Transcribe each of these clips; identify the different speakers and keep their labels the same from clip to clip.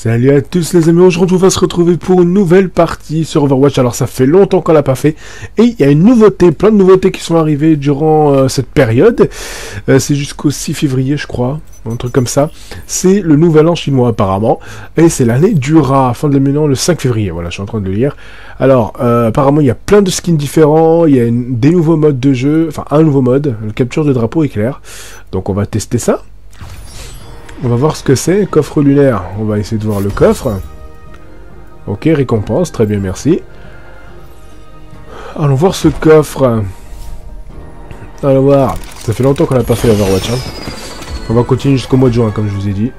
Speaker 1: Salut à tous les amis, aujourd'hui on va se retrouver pour une nouvelle partie sur Overwatch. Alors ça fait longtemps qu'on l'a pas fait et il y a une nouveauté, plein de nouveautés qui sont arrivées durant euh, cette période. Euh, c'est jusqu'au 6 février je crois, un truc comme ça. C'est le nouvel an chinois apparemment et c'est l'année du rat, fin de l'année le 5 février. Voilà, je suis en train de le lire. Alors euh, apparemment il y a plein de skins différents, il y a des nouveaux modes de jeu, enfin un nouveau mode, le capture de drapeau éclair. Donc on va tester ça. On va voir ce que c'est, coffre lunaire. On va essayer de voir le coffre. Ok, récompense, très bien, merci. Allons voir ce coffre. Allons voir. Ça fait longtemps qu'on n'a pas fait Overwatch. Hein. On va continuer jusqu'au mois de juin, comme je vous ai dit.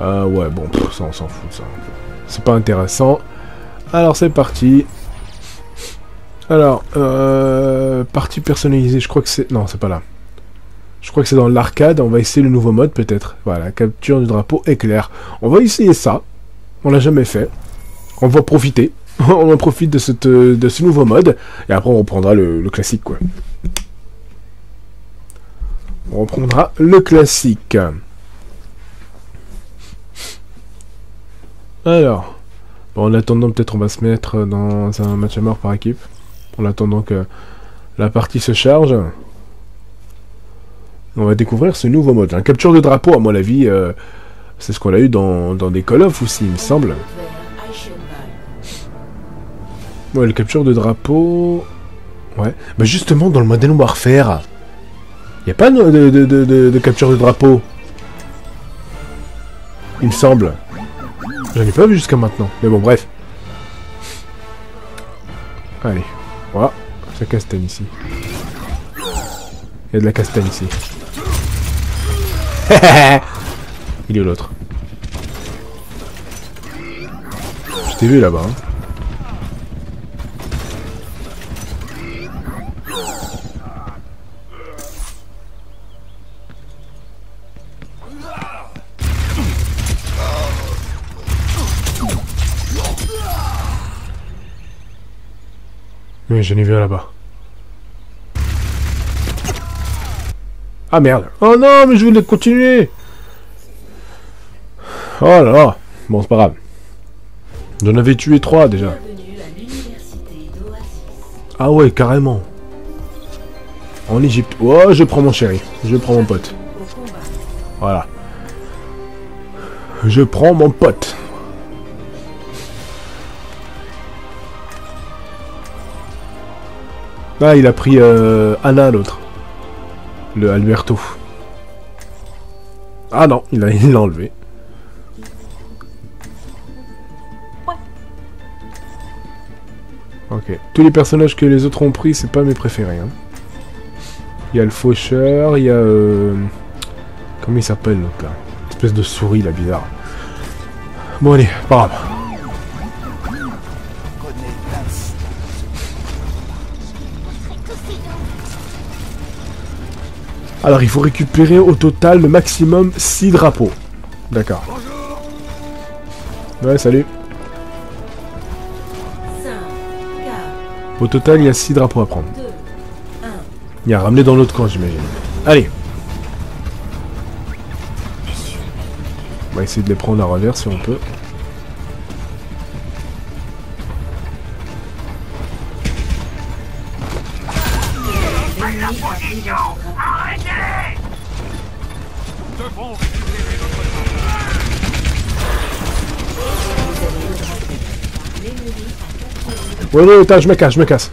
Speaker 1: Ah ouais, bon, ça on s'en fout, ça. C'est pas intéressant. Alors c'est parti. Alors, euh, partie personnalisée, je crois que c'est... Non, c'est pas là. Je crois que c'est dans l'arcade. On va essayer le nouveau mode peut-être. Voilà, capture du drapeau éclair. On va essayer ça. On l'a jamais fait. On va profiter. on en profite de, cette, de ce nouveau mode. Et après, on reprendra le, classique, quoi. On reprendra le classique. Alors. Bon, en attendant, peut-être on va se mettre dans un match à mort par équipe. En attendant que la partie se charge on va découvrir ce nouveau mode. Un capture de drapeau, à mon avis, euh, c'est ce qu'on a eu dans, des Call of aussi, il me semble. Ouais, le capture de drapeau... Ouais. Bah justement, dans le Modern Warfare, il n'y a pas de, capture de drapeau? Il me semble. J'en ai pas vu jusqu'à maintenant. Mais bon, bref. Allez. Voilà. Ça castagne ici. Il y a de la castagne ici. Il est où l'autre Je t'ai vu là-bas. Hein. Oui, je l'ai vu là-bas. Ah merde. Oh non, mais je voulais continuer. Oh là là. Bon, c'est pas grave. J'en avais tué trois déjà. Ah ouais, carrément. En Égypte. Oh, je prends mon chéri. Je prends mon pote. Voilà. Je prends mon pote. Ah, il a pris euh, Anna, l'autre le Alberto. Ah non, il l'a enlevé. Ok. Tous les personnages que les autres ont pris, c'est pas mes préférés. Hein. Il y a le faucheur, il y a... Euh... Comment il s'appelle l'autre là? Espèce de souris là, bizarre. Bon allez, pas grave. Alors, il faut récupérer au total le maximum 6 drapeaux. D'accord. Ouais, salut. Au total, il y a 6 drapeaux à prendre. Il y a ramené dans l'autre camp, j'imagine. Allez. On va essayer de les prendre à revers si on peut. Oui, oui, attends, je me casse, je me casse.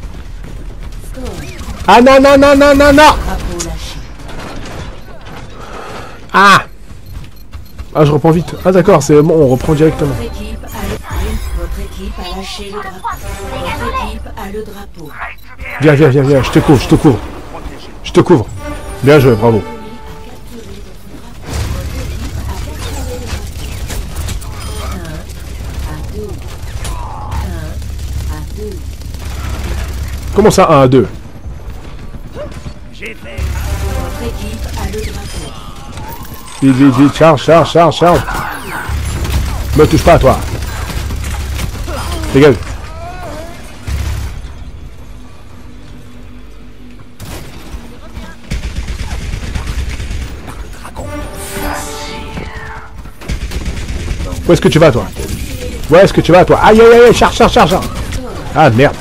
Speaker 1: Ah non, non, non, non, non, non Ah Ah, je reprends vite. Ah d'accord, c'est bon, on reprend directement. Viens, viens, viens, viens, je te couvre, je te couvre. Je te couvre. Bien joué, bravo. Comment ça, 1 à 2 Vite, vite, vite, charge, charge, charge, charge Me touche pas, toi. Dégage. Où est-ce que tu vas, toi? Où est-ce que tu vas, toi? Aïe, aïe, aïe, charge, charge, charge Ah, merde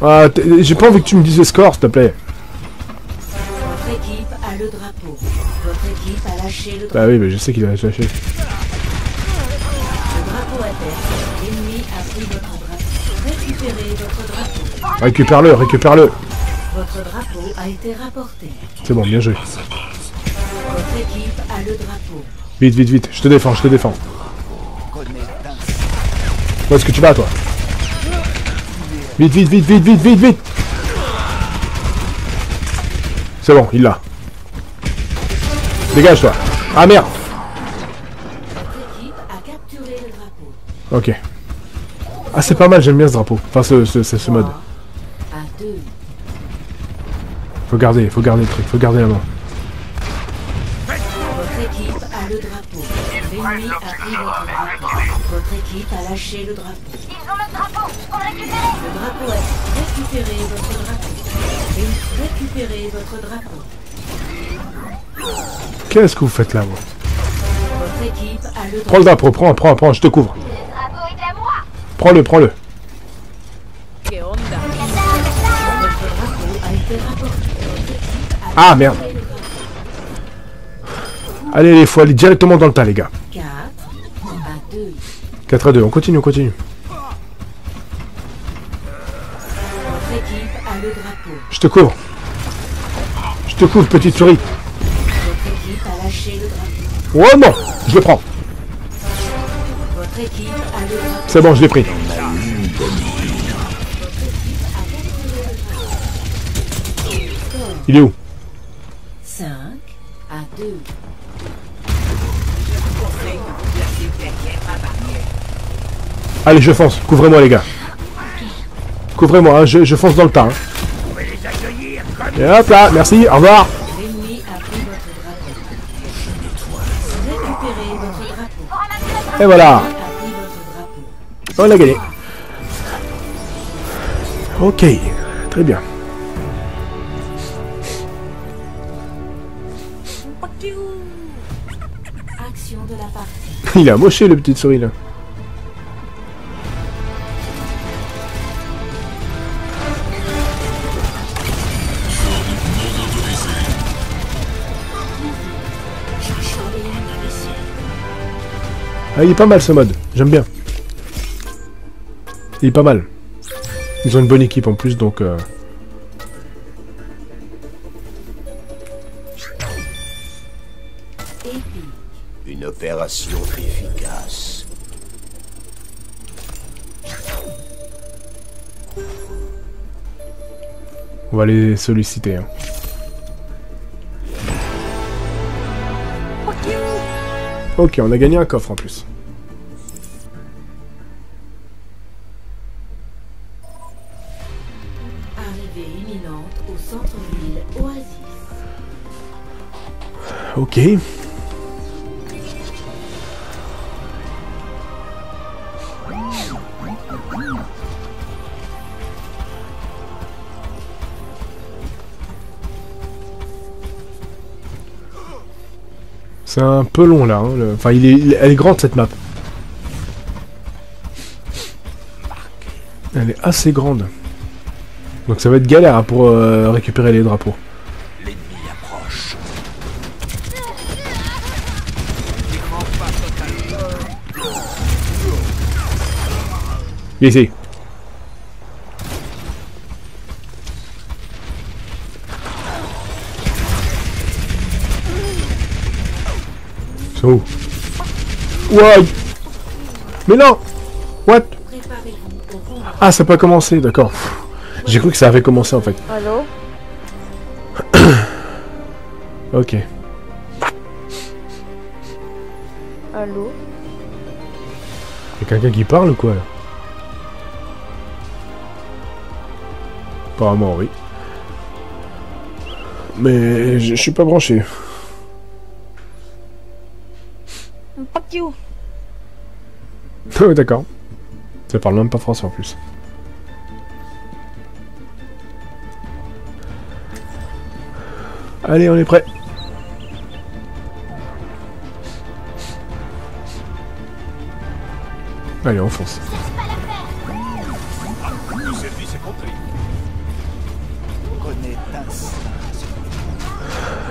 Speaker 1: Ah, j'ai pas envie que tu me dises le score, s'il te plaît.
Speaker 2: Votre équipe a le drapeau. Votre équipe a lâché le drapeau.
Speaker 1: Bah oui, mais je sais qu'il a lâché.
Speaker 2: Le drapeau à terre. L'ennemi a pris votre drapeau. Récupérez votre drapeau.
Speaker 1: Récupère-le, récupère-le
Speaker 2: Votre drapeau a été rapporté.
Speaker 1: C'est bon, bien joué.
Speaker 2: Votre équipe a le drapeau.
Speaker 1: Vite, vite, vite, je te défends, je te défends. Où est-ce que tu vas, toi? Vite, vite, vite, vite, vite, vite, vite C'est bon, il l'a. Dégage, toi. Ah, merde
Speaker 2: Votre équipe a capturé le drapeau.
Speaker 1: Ok. Ah, c'est pas mal, j'aime bien ce drapeau. Enfin, ce, ce, ce, ce mode. Faut garder, faut garder le truc, faut garder la main.
Speaker 2: Votre équipe a le drapeau. L'ennemi a pris votre drapeau. Votre équipe a lâché le drapeau.
Speaker 3: Ils ont le drapeau Le
Speaker 2: drapeau est récupérez votre drapeau. Et récupérez votre drapeau.
Speaker 1: Qu'est-ce que vous faites là, moi
Speaker 2: Votre équipe a le
Speaker 1: Prends le drapeau, prends, prends, prends, je te couvre.
Speaker 3: Le drapeau est à moi
Speaker 1: Prends-le, prends-le. Ah, merde. Allez, il faut aller directement dans le tas, les gars.
Speaker 2: 4 à 2.
Speaker 1: 4 à 2, on continue, on continue.
Speaker 2: Le drapeau.
Speaker 1: Je te couvre. Je te couvre, petite souris.
Speaker 2: Votre équipe a lâché le drapeau.
Speaker 1: Oh non Je le prends.
Speaker 2: Votre équipe a le drapeau.
Speaker 1: C'est bon, je l'ai pris. Il est où?
Speaker 2: 5 à 2.
Speaker 1: Allez, je fonce. Couvrez-moi, les gars. Couvrez-moi, hein, je, je fonce dans le tas. hein. Et hop là, merci, au revoir. Et voilà, on a gagné. Ok, très bien. Il a moché, le petit souris, là. Ah, il est pas mal ce mode, j'aime bien. Il est pas mal. Ils ont une bonne équipe en plus, donc... euh.
Speaker 4: Une opération efficace.
Speaker 1: On va les solliciter. hein. Ok, on a gagné un coffre en plus.
Speaker 2: Arrivée imminente au centre-ville Oasis.
Speaker 1: Ok. C'est un peu long là. hein, Enfin, il est, elle est grande cette map. Elle est assez grande. Donc ça va être galère hein, pour euh, récupérer les drapeaux.
Speaker 4: Approche.
Speaker 1: Ici. C'est où? Mais non What? Ah, ça n'a pas commencé, d'accord. J'ai cru que ça avait commencé en fait.
Speaker 5: Allô?
Speaker 1: Ok.
Speaker 5: Allô?
Speaker 1: Y'a quelqu'un qui parle ou quoi là? Apparemment oui. Mais je suis pas branché. D'accord. Ça parle même pas français en plus. Allez, on est prêt. Allez, on fonce.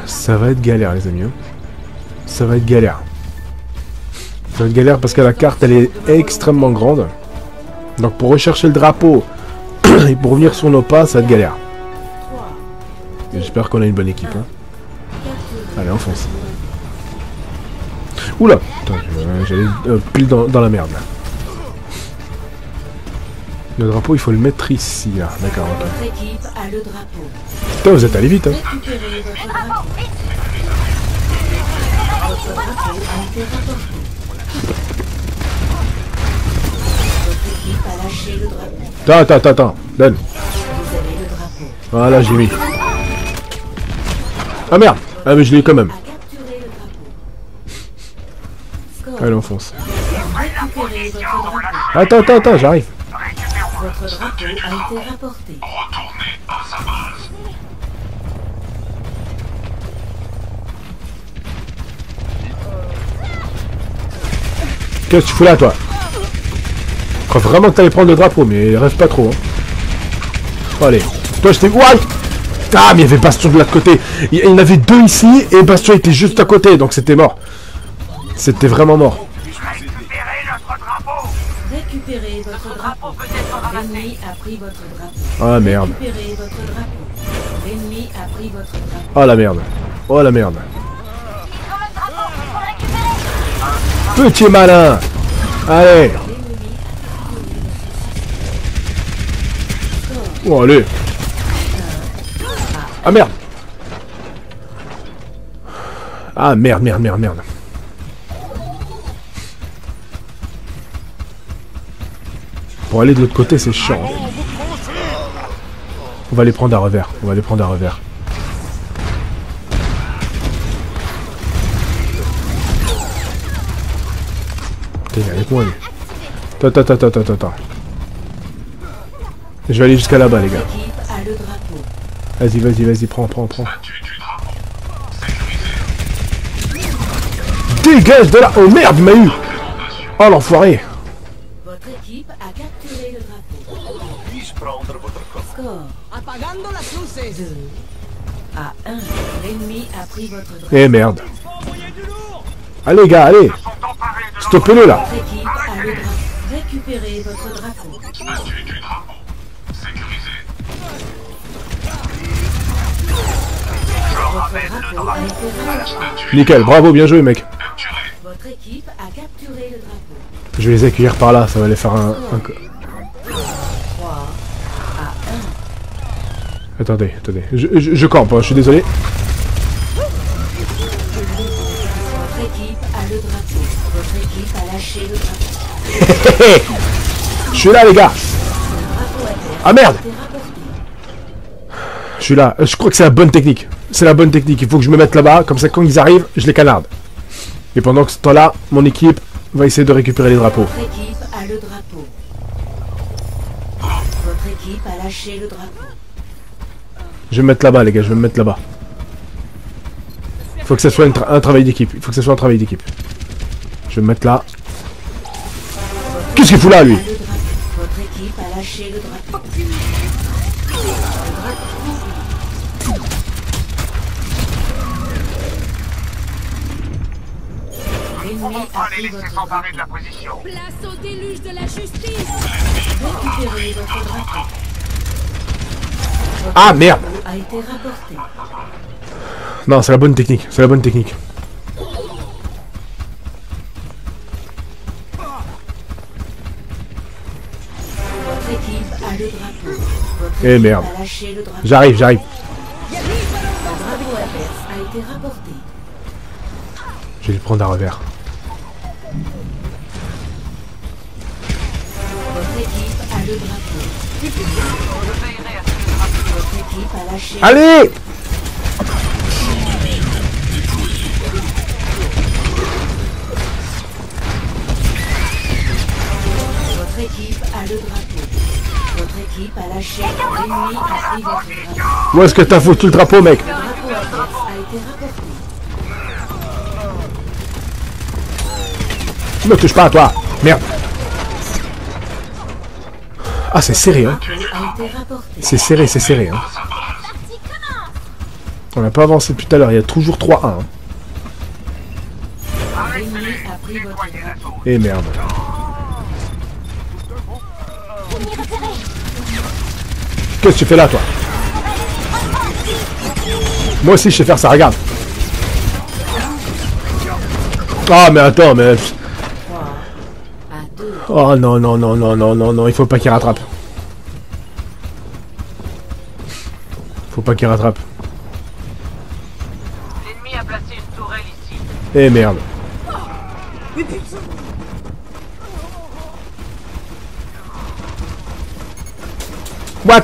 Speaker 1: Ça va être galère, les amis. Hein. Ça va être galère. Ça va être galère parce que la carte, elle est extrêmement grande. Donc pour rechercher le drapeau et pour revenir sur nos pas, ça va être galère. J'espère qu'on a une bonne équipe. hein. Allez, on fonce. Oula J'allais euh, pile dans, dans la merde, là. Le drapeau, il faut le mettre ici, là. D'accord, ok. Putain, vous êtes allé vite, hein.
Speaker 2: Votre
Speaker 1: Attends, attends, attends. Donne. Voilà, j'ai mis. Ah merde Ah mais je l'ai quand même. Allez, on fonce. Attends, attends, attends, j'arrive. Qu'est-ce que tu fous là, toi? Crois vraiment que t'allais prendre le drapeau, mais rêve pas trop. Hein. Allez. Toi, je t'ai... Ouah Ah, mais il y avait Bastion de l'autre côté. Il y en avait deux ici, et Bastion était juste à côté, donc c'était mort. C'était vraiment mort.
Speaker 2: Récupérez votre drapeau. L'ennemi a pris votre drapeau.
Speaker 1: Ah, merde.
Speaker 2: Récupérez votre drapeau. L'ennemi a pris votre drapeau.
Speaker 1: Oh la merde. Oh la merde. Petit malin Allez Oh, allez Ah, merde Ah, merde, merde, merde, merde. Pour aller de l'autre côté, c'est chiant. On va les prendre à revers. On va les prendre à revers. Est avec moi, lui. Attends, attends, attends, attends, attends. Je vais aller jusqu'à là-bas, les gars. Vas-y, vas-y, vas-y, prends, prends, prends. Dégage de là Oh merde, il m'a eu Oh l'enfoiré
Speaker 2: Votre équipe a capturé le drapeau.
Speaker 4: Puis-je prendre votre coffre
Speaker 2: Score
Speaker 6: Apagando las luces.
Speaker 2: 2 à 1. L'ennemi a pris votre drapeau.
Speaker 1: Eh merde Allez, les gars, allez Stoppez-le, là
Speaker 2: Votre équipe a le drapeau. Récupérez votre drapeau.
Speaker 1: Nickel, bravo, bien joué, mec.
Speaker 2: Votre équipe a capturé le drapeau.
Speaker 1: Je vais les accueillir par là, ça va les faire un... un co-
Speaker 2: 3 à 1.
Speaker 1: Attendez, attendez. Je, je, je campe, hein, je suis désolé.
Speaker 2: Votre équipe a le drapeau. Votre équipe a lâché le drapeau.
Speaker 1: Je suis là, les gars Ah merde. Je suis là. Je crois que c'est la bonne technique. C'est la bonne technique. Il faut que je me mette là-bas. Comme ça, quand ils arrivent, je les canarde. Et pendant que ce temps-là, mon équipe va essayer de récupérer les drapeaux.
Speaker 2: Votre équipe a le drapeau. Votre équipe a lâché le drapeau.
Speaker 1: Je vais me mettre là-bas, les gars. Je vais me mettre là-bas. Il faut que ça soit une tra- un travail d'équipe. Il faut que ça soit un travail d'équipe. Je vais me mettre là. Qu'est-ce qu'il fout là, lui?
Speaker 2: Le drapeau. Votre équipe a lâché le drapeau. A pris votre drapeau.
Speaker 3: de la position.
Speaker 6: Place au déluge de la justice.
Speaker 2: Récupérez votre drapeau.
Speaker 1: Ah, merde
Speaker 2: A été rapporté.
Speaker 1: Non, c'est la bonne technique. C'est la bonne technique.
Speaker 2: Votre équipe a le drapeau. Votre
Speaker 1: Eh, merde. J'arrive, j'arrive. Je vais le prendre à revers.
Speaker 2: Le drapeau. Votre équipe a lâché.
Speaker 1: Allez
Speaker 2: Votre équipe a le drapeau. Votre équipe a lâché. L'ennemi a pris votre drapeau.
Speaker 1: Où est-ce que t'as foutu le drapeau, mec
Speaker 2: Le drapeau adverse a été rapporté.
Speaker 1: Ne me touche pas, toi Merde Ah, c'est serré, hein. C'est serré, c'est serré, hein. On n'a pas avancé depuis tout à l'heure, il y a toujours 3-1. Hein.
Speaker 2: L'ennemi a pris votre drapeau.
Speaker 1: Et merde. Qu'est-ce que tu fais là, toi? Moi aussi, je sais faire ça, regarde. Ah, mais attends, mais... Oh non, non, non, non, non, non, non, il faut pas qu'il rattrape. Faut pas qu'il rattrape.
Speaker 7: L'ennemi a placé une tourelle ici.
Speaker 1: Eh merde. What?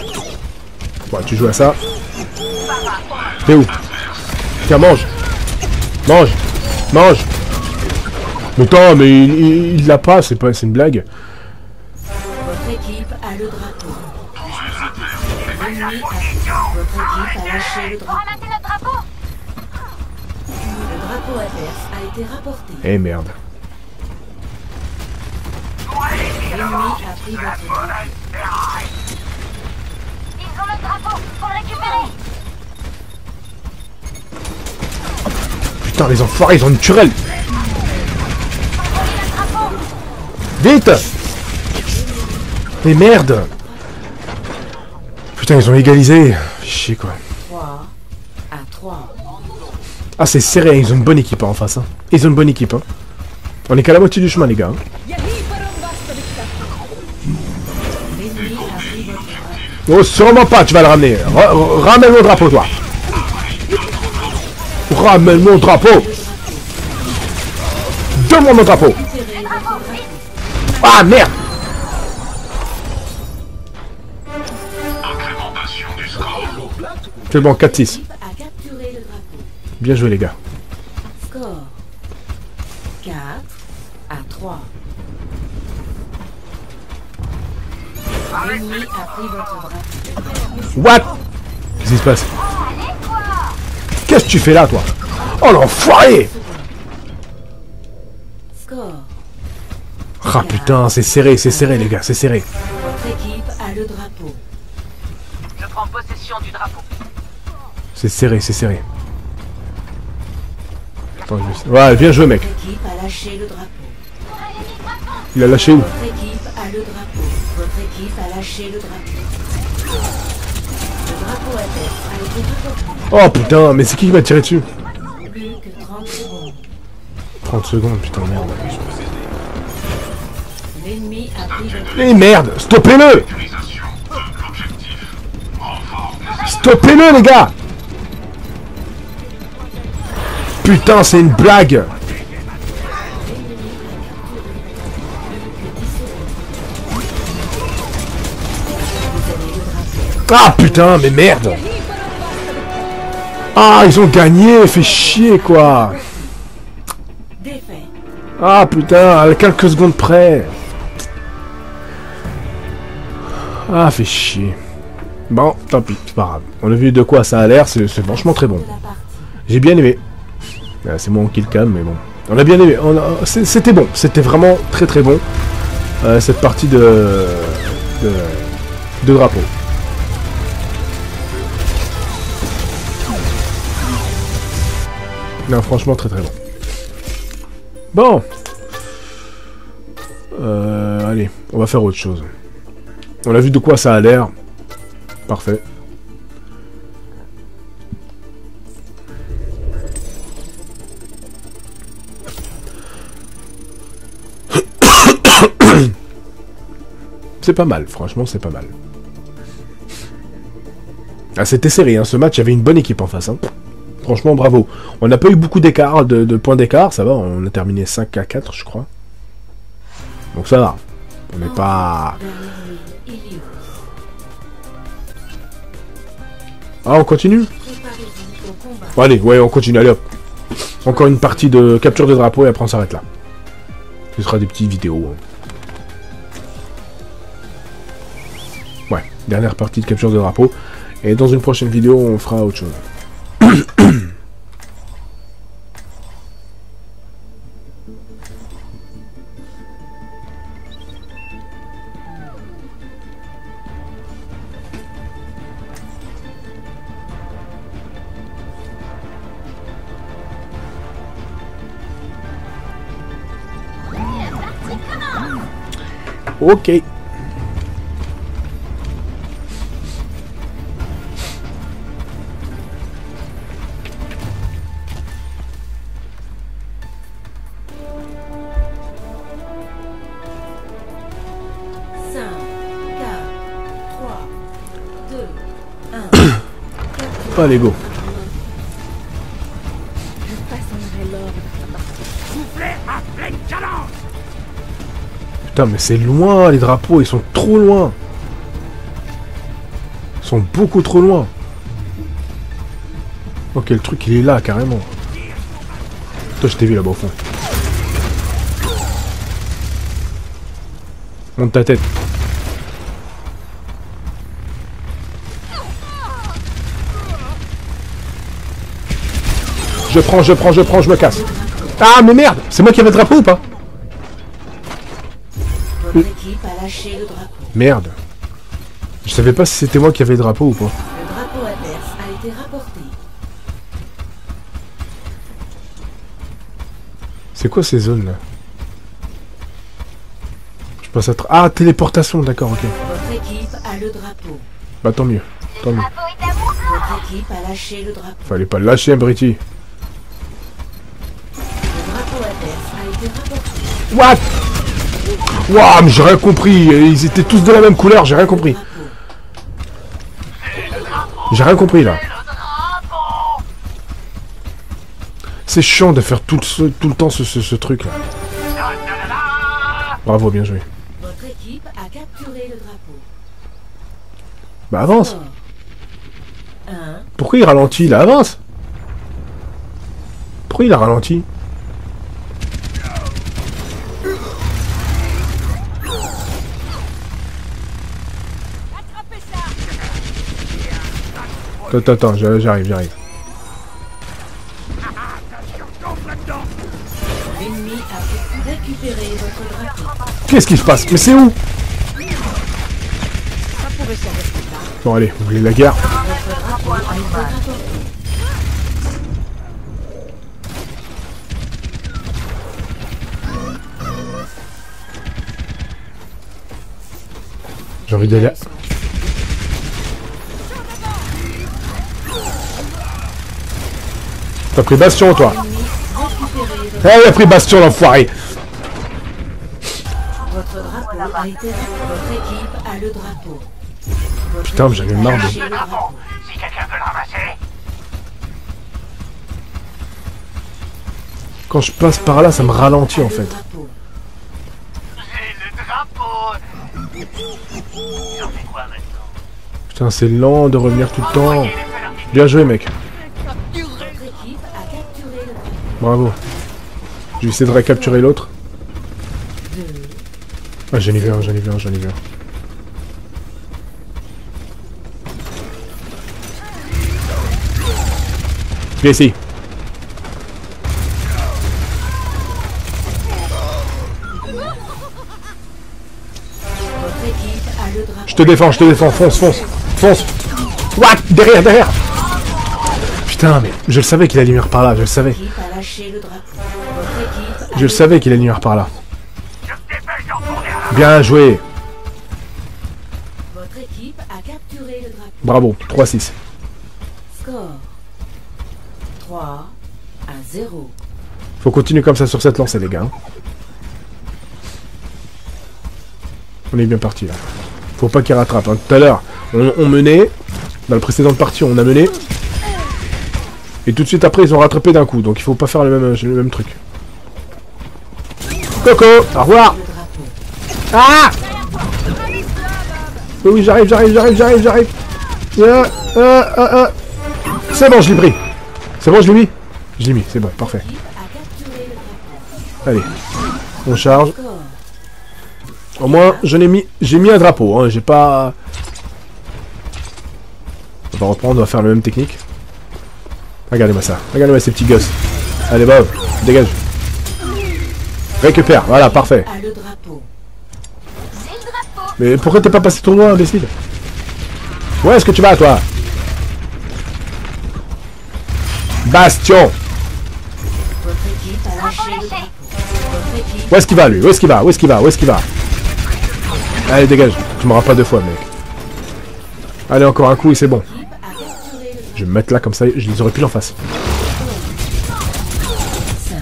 Speaker 1: Bon, tu joues à ça. T'es où? Tiens, mange Mange Mange Mais attends, mais il- l'a pas, c'est pas, c'est une blague.
Speaker 2: Votre équipe a le drapeau. L'ennemi a... Votre équipe a lâché le drapeau.
Speaker 3: Ramassez notre drapeau
Speaker 2: Le drapeau adverse a été rapporté.
Speaker 1: Eh merde.
Speaker 2: L'ennemi a pris votre drapeau.
Speaker 3: Ils ont notre drapeau Faut le récupérer
Speaker 1: Putain, les enfoirés, ils ont une turelle Vite Mais merde Putain, ils ont égalisé. Chier, quoi.
Speaker 2: 3 à 3.
Speaker 1: Ah, c'est serré, ils ont une bonne équipe hein, en face. Hein. Ils ont une bonne équipe. Hein. On est qu'à la moitié du chemin, les gars. hein. Oh, sûrement pas, tu vas le ramener. Ra- ra- ramène mon drapeau, toi. Ramène mon drapeau. Donne-moi mon drapeau. Ah, merde C'est bon, 4-6.
Speaker 2: L'équipe a capturé le drapeau.
Speaker 1: Bien joué, les gars.
Speaker 2: Score 4 à 3. L'ennemi a pris votre drapeau.
Speaker 1: What? Qu'est-ce qui se passe? Qu'est-ce que tu fais là, toi? Oh, l'enfoiré
Speaker 2: Score
Speaker 1: Ah, putain, c'est serré, c'est serré, les gars, c'est serré.
Speaker 2: Votre équipe a le drapeau.
Speaker 7: Je prends possession du drapeau.
Speaker 1: C'est serré, c'est serré. Attends, je Ouais, bien joué, mec.
Speaker 2: Votre équipe a lâché le drapeau.
Speaker 1: Il a lâché où
Speaker 2: Votre équipe a le drapeau. Votre équipe a lâché le drapeau. Le drapeau été rapporté.
Speaker 1: Oh, putain, mais c'est qui qui m'a tiré dessus
Speaker 2: Plus que 30 secondes.
Speaker 1: 30 secondes, putain, merde.
Speaker 2: Votre
Speaker 1: Eh merde Stoppez-le Stoppez-le, les gars Putain, c'est une blague Ah putain, mais merde Ah, ils ont gagné, fait chier, quoi. Ah putain, à quelques secondes près. Ah, fait chier. Bon, tant pis, c'est pas grave. On a vu de quoi ça a l'air, c'est franchement très bon. J'ai bien aimé. Ah, c'est moi qui le calme, mais bon. On a bien aimé. C'était bon, c'était vraiment très très bon. euh, cette partie de, de, de drapeau. Non, franchement, très très bon. Bon. Euh, allez, on va faire autre chose. On a vu de quoi ça a l'air. Parfait. C'est pas mal, franchement, c'est pas mal. Ah, c'était serré, hein. ce match, il y avait une bonne équipe en face. hein. Franchement, bravo. On n'a pas eu beaucoup d'écart, de, de points d'écart, ça va, on a terminé 5 à 4, je crois. Donc ça va. On n'est pas... Ah, on continue allez, ouais, on continue, allez hop. Encore une partie de capture de drapeau et après on s'arrête là. Ce sera des petites vidéos. hein. Ouais, dernière partie de capture de drapeau. Et dans une prochaine vidéo, on fera autre chose. Ok.
Speaker 2: Cinq, quatre, trois, deux, un.
Speaker 1: Allez, go. Mais c'est loin, les drapeaux, ils sont trop loin. Ils sont beaucoup trop loin. Ok, le truc, il est là, carrément. Toi, je t'ai vu là-bas au fond. Monte ta tête. Je prends, je prends, je prends, je me casse. Ah, mais merde C'est moi qui avais le drapeau ou pas?
Speaker 2: Votre équipe a lâché le drapeau.
Speaker 1: Merde. Je savais pas si c'était moi qui avais le drapeau ou pas.
Speaker 2: Le drapeau adverse a été rapporté.
Speaker 1: C'est quoi ces zones là? Je passe à... tra- Ah, téléportation, d'accord, ok.
Speaker 2: Votre équipe a le drapeau.
Speaker 1: Bah tant mieux, tant mieux.
Speaker 2: Votre équipe a lâché le drapeau.
Speaker 1: Fallait pas le lâcher, Britty.
Speaker 2: Le drapeau adverse a été rapporté.
Speaker 1: What? Waouh, mais j'ai rien compris. Ils étaient tous de la même couleur, j'ai rien compris. J'ai rien compris là. C'est chiant de faire tout, ce- tout le temps ce, ce- ce truc là. Bravo, bien joué.
Speaker 2: Votre équipe a capturé le drapeau.
Speaker 1: Bah avance.
Speaker 2: 1.
Speaker 1: Pourquoi il ralentit là? Avance. Pourquoi il a ralenti? Attends, attends, j'a- j'arrive, j'arrive. Qu'est-ce qui se passe? Mais c'est où? Bon allez, vous voulez la guerre? J'ai envie d'aller... T'as pris Bastion toi Eh, il a pris Bastion l'enfoiré
Speaker 2: votre drapeau a été Votre équipe a le drapeau. Votre
Speaker 1: Putain, mais j'en ai marre de-.
Speaker 7: Si quelqu'un le ramasser,
Speaker 1: Quand je passe par là, ça me ralentit en fait. Putain, c'est lent de revenir tout le temps. Bien joué mec, bravo. Je vais essayer de recapturer l'autre. Ah, j'en ai vu un, j'en ai vu un, j'en ai vu un. Viens ici. Je te défends, je te défends, fonce, fonce, fonce. What? Derrière, derrière Putain, mais je le savais qu'il allait venir par là, je le savais. Je le savais qu'il allait venir par là. Bien joué.
Speaker 2: Votre équipe a capturé le drapeau.
Speaker 1: Bravo, 3-6.
Speaker 2: Score 3 à 0.
Speaker 1: Faut continuer comme ça sur cette lancée, les gars. hein. On est bien parti là. Faut pas qu'il rattrape. hein. Tout à l'heure, on, on menait. Dans la précédente partie, on a mené. Et tout de suite après, ils ont rattrapé d'un coup. Donc il faut pas faire le même, le même truc. Coco, au revoir. Ah Oui, j'arrive, j'arrive, j'arrive, j'arrive, j'arrive. Euh, euh, euh, euh. C'est bon, je l'ai pris. C'est bon, je l'ai mis Je l'ai mis, c'est bon, parfait. Allez, on charge. Au moins, je l'ai mis, j'ai mis un drapeau. Hein, j'ai pas. On va reprendre, on va faire la même technique. Regardez-moi ça. Regardez-moi ces petits gosses. Allez, Bob, dégage. Récupère, voilà, parfait. Mais pourquoi t'es pas passé trop loin, imbécile? Où est-ce que tu vas, toi? Bastion Où est-ce qu'il va, lui? Où est-ce qu'il va? Où est-ce qu'il va? Où est-ce qu'il va? Allez, dégage. Tu m'auras pas deux fois, mec. Allez, encore un coup et c'est bon. Je vais me mettre là comme ça, je les aurais pile en face.
Speaker 2: 5,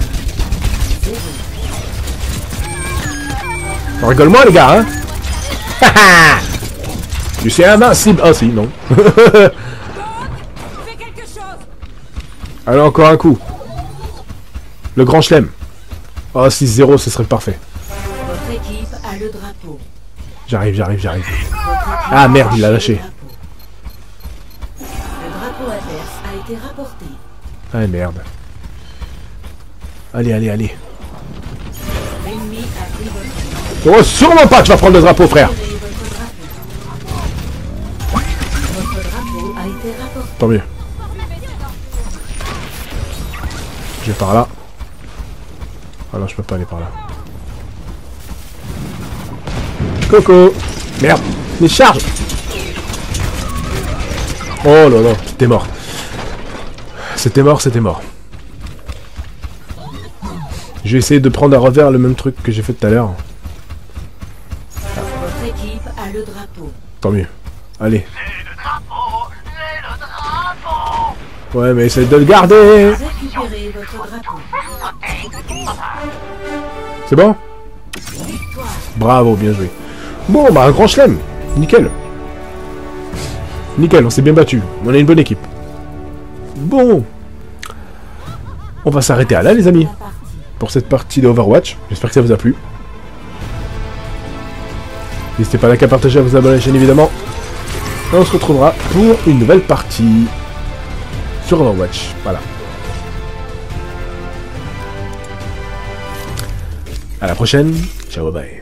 Speaker 2: 0.
Speaker 1: Rigole-moi, les gars, hein Tu sais invincible. Ah si, non. Allez, encore un coup. Le grand chelem. Oh, 6-0, ce serait parfait. J'arrive, j'arrive, j'arrive. Ah, merde, il l'a
Speaker 2: lâché été rapporté.
Speaker 1: Ah, merde. Allez, allez, allez. Oh, sûrement pas, tu vas prendre le drapeau, frère. Tant mieux. Je vais par là. Ah non, je peux pas aller par là. Coco Merde Les charges Oh là là, c'était mort. C'était mort, c'était mort. Je vais essayer de prendre à revers le même truc que j'ai fait tout à l'heure.
Speaker 2: Votre équipe a le drapeau.
Speaker 1: Tant mieux. Allez.
Speaker 7: J'ai le drapeau J'ai le drapeau
Speaker 1: Ouais, mais essaye de le garder. C'est bon? Bravo, bien joué. Bon, bah un grand chelem. Nickel. Nickel, on s'est bien battu. On a une bonne équipe. Bon. On va s'arrêter à là, les amis, pour cette partie d'Overwatch. J'espère que ça vous a plu. N'hésitez pas à liker, à partager, à vous abonner à la chaîne, évidemment. Et on se retrouvera pour une nouvelle partie sur Overwatch. Voilà. À la prochaine. Ciao, bye.